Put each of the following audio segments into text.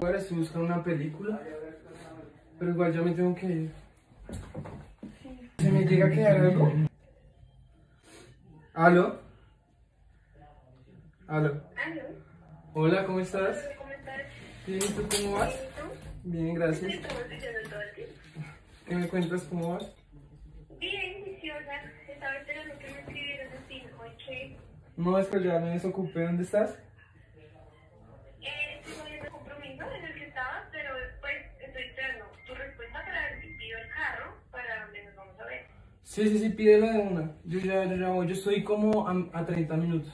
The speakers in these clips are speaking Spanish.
Ahora estoy buscando una película, pero igual ya me tengo que ir. ¿Se me llega a quedar algo? ¿Aló? ¿Aló? Aló, Hola, ¿cómo estás? ¿cómo estás? Bien, ¿y tú cómo vas? Bien, gracias. ¿Qué me cuentas? ¿Cómo vas? Bien, viciosa. Estaba esperando que me escribieras así, oye. No, es que ya me desocupé. ¿Dónde estás? Eh, estoy poniendo el compromiso en el que estaba, pero pues estoy esperando tu respuesta para ver si pido el carro para donde nos vamos a ver. Sí, sí, sí, pídelo de una. Yo ya, yo ya voy. Yo estoy como a, a 30 minutos.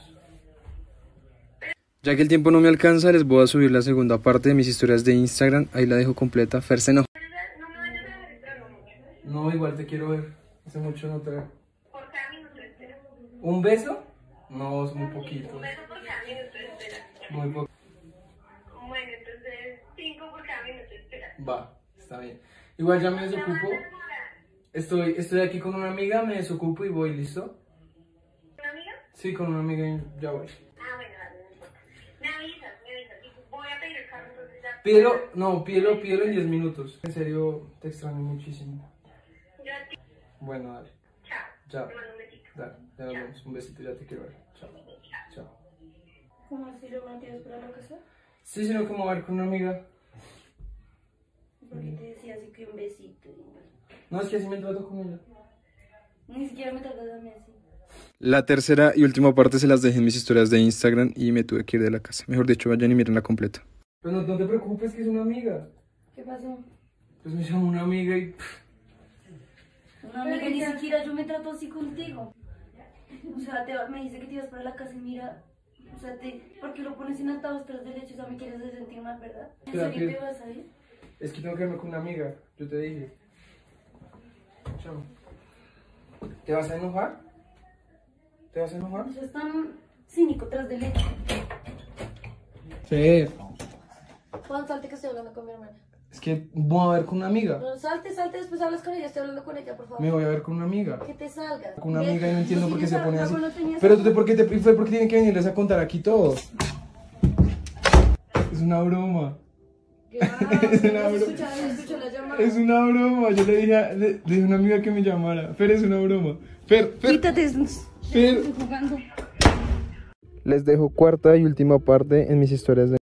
Ya que el tiempo no me alcanza, les voy a subir la segunda parte de mis historias de Instagram. Ahí la dejo completa. Ferseno. No. No, igual te quiero ver. Hace mucho no te veo. Por cada minuto espera. ¿Un beso? No, es muy poquito. Un beso por cada minuto. Muy poco. Bueno, entonces cinco por cada minuto espera. Va, está bien. Igual ya me desocupo. Estoy, estoy aquí con una amiga, me desocupo y voy, ¿listo? ¿Una amiga? Sí, con una amiga y ya voy. Ah, bueno, dale, no importa. Me avisas, me avisas. Y voy a pedir el carro entonces ya. Pídelo, no, pídelo, pídelo en 10 minutos. En serio, te extraño muchísimo. Yo a ti. Bueno, dale. Chao. Chao. Te mando un besito. Dale, ya nos vemos. Un besito, ya te quiero ver. Chao. Chao. ¿Cómo así yo me tienes para la casa? Sí, sino como ver con una amiga. Porque te decía así que un besito. No, es que así me trato con ella. Ni siquiera me tratas a mí así. La tercera y última parte se las dejé en mis historias de Instagram y me tuve que ir de la casa. Mejor dicho, vayan y miren la completa. Pero no, no te preocupes que es una amiga. ¿Qué pasó? Pues me llamo una amiga y... Una amiga, ni siquiera yo me trato así contigo. O sea, te, me dice que te ibas para la casa y mira. O sea, te, ¿por qué lo pones en altavoz tras de leche? O sea, me quieres sentir mal, ¿verdad? ¿En serio te vas a ir? Es que tengo que irme con una amiga. Yo te dije. ¿Te vas a enojar? ¿Te vas a enojar? Sea, es tan cínico tras de leche. Sí. Juan, salte que estoy hablando con mi hermana. Es que voy a ver con una amiga. No, salte, salte, después hablas con ella. Estoy hablando con ella, por favor. Me voy a ver con una amiga. Que te salga. Con una amiga y no entiendo por qué se pone así. Pero tú, ¿por qué, te, fue porque tienen que venirles a contar aquí todo? Es una broma. Es una broma. Escucha, escucha la llamada. Es una broma. Yo le dije a, le, le dije a una amiga que me llamara. Fer, es una broma. Fer, Fer, Quítate. Fer. Estoy jugando. Les dejo cuarta y última parte en mis historias de